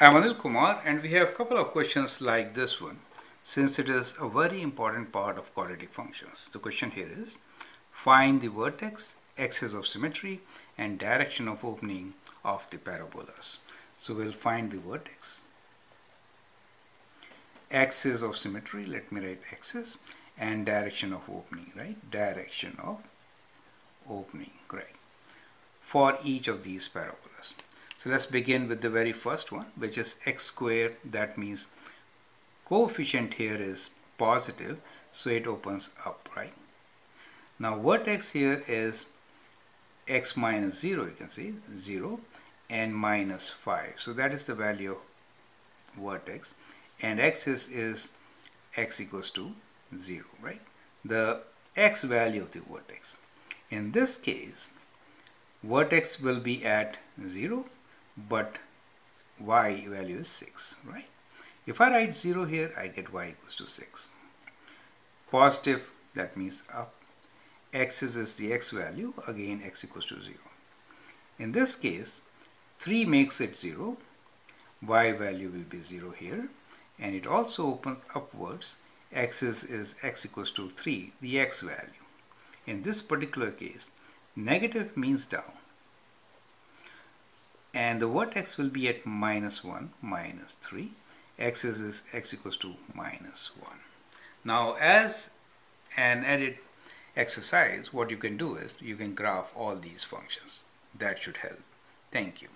I'm Anil Kumar and we have a couple of questions like this one since it is a very important part of quadratic functions. The question here is find the vertex, axis of symmetry and direction of opening of the parabolas. So we'll find the vertex, axis of symmetry, let me write axis and direction of opening, right? Direction of opening, right? For each of these parabolas. So let's begin with the very first one, which is x squared. That means coefficient here is positive, so it opens up, right? Now vertex here is x minus 0, you can see 0 and minus 5. So that is the value of vertex and axis is x equals to 0, right? The x value of the vertex. In this case, vertex will be at 0 but y value is 6, right? If I write 0 here, I get y equals to 6. Positive, that means up. Axis is the x value, again x equals to 0. In this case, 3 makes it 0, y value will be 0 here, and it also opens upwards, axis is x equals to 3, the x value. In this particular case, negative means down, and the vertex will be at minus 1, minus 3. axis is x equals to minus 1. Now as an added exercise, what you can do is you can graph all these functions. That should help. Thank you.